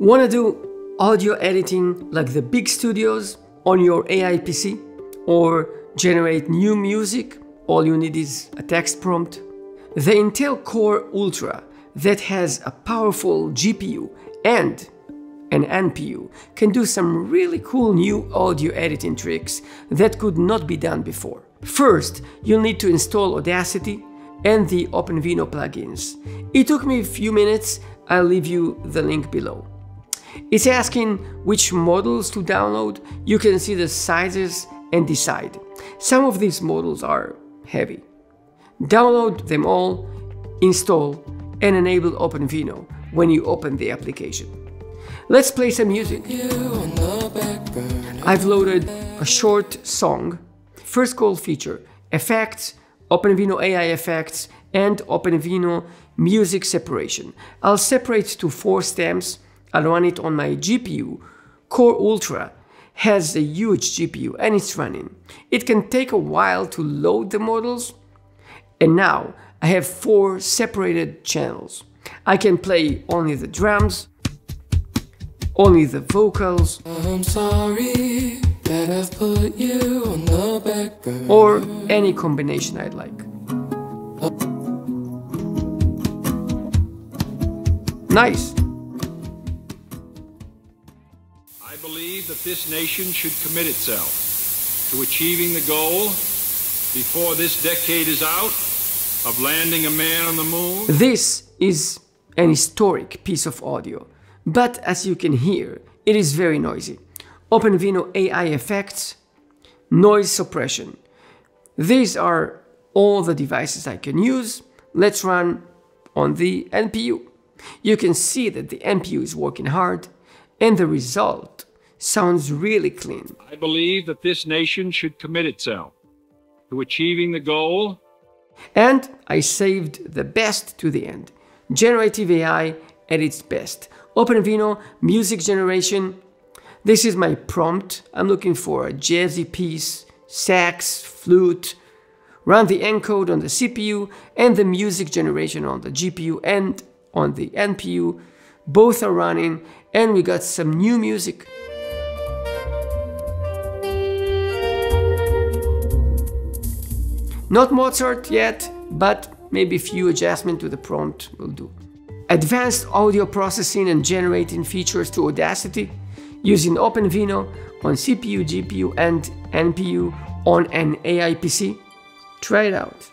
Wanna do audio editing like the big studios on your AI PC? Or generate new music? All you need is a text prompt. The Intel Core Ultra that has a powerful GPU and an NPU can do some really cool new audio editing tricks that could not be done before. First, you'll need to install Audacity and the OpenVINO plugins. It took me a few minutes, I'll leave you the link below. It's asking which models to download, you can see the sizes and decide. Some of these models are heavy. Download them all, install, and enable OpenVINO when you open the application. Let's play some music. I've loaded a short song, first call feature, effects, OpenVINO AI effects, and OpenVINO music separation. I'll separate to four stems. I'll run it on my GPU. Core Ultra has a huge GPU and it's running. It can take a while to load the models. And now I have four separated channels. I can play only the drums, only the vocals, I'm sorry that I've put you on the back or any combination I'd like. Nice! I believe that this nation should commit itself to achieving the goal before this decade is out of landing a man on the moon. This is an historic piece of audio, but as you can hear, it is very noisy. OpenVINO AI effects, noise suppression. These are all the devices I can use. Let's run on the NPU. You can see that the NPU is working hard and the result sounds really clean. I believe that this nation should commit itself to achieving the goal And I saved the best to the end. Generative AI at its best. OpenVINO music generation. This is my prompt. I'm looking for a jazzy piece, sax, flute. Run the encode on the CPU and the music generation on the GPU and on the NPU. Both are running and we got some new music. Not Mozart yet, but maybe a few adjustments to the prompt will do. Advanced audio processing and generating features to Audacity using OpenVINO on CPU, GPU, and NPU on an AI PC. Try it out.